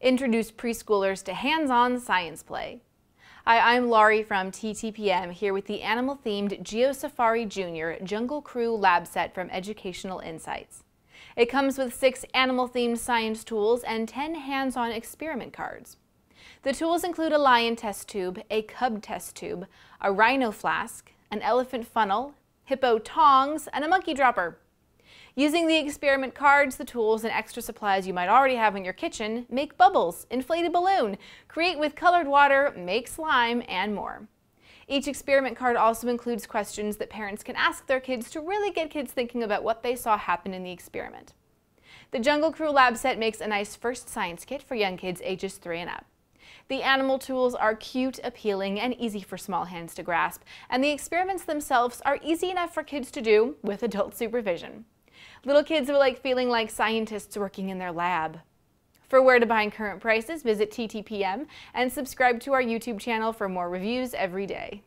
introduce preschoolers to hands-on science play. Hi, I'm Laurie from TTPM here with the animal-themed GeoSafari Junior Jungle Crew lab set from Educational Insights. It comes with six animal-themed science tools and 10 hands-on experiment cards. The tools include a lion test tube, a cub test tube, a rhino flask, an elephant funnel, hippo tongs, and a monkey dropper. Using the experiment cards, the tools, and extra supplies you might already have in your kitchen, make bubbles, inflate a balloon, create with colored water, make slime, and more. Each experiment card also includes questions that parents can ask their kids to really get kids thinking about what they saw happen in the experiment. The Jungle Crew Lab Set makes a nice first science kit for young kids ages 3 and up. The animal tools are cute, appealing, and easy for small hands to grasp, and the experiments themselves are easy enough for kids to do with adult supervision. Little kids will like feeling like scientists working in their lab. For where to buy and current prices, visit TTPM and subscribe to our YouTube channel for more reviews every day.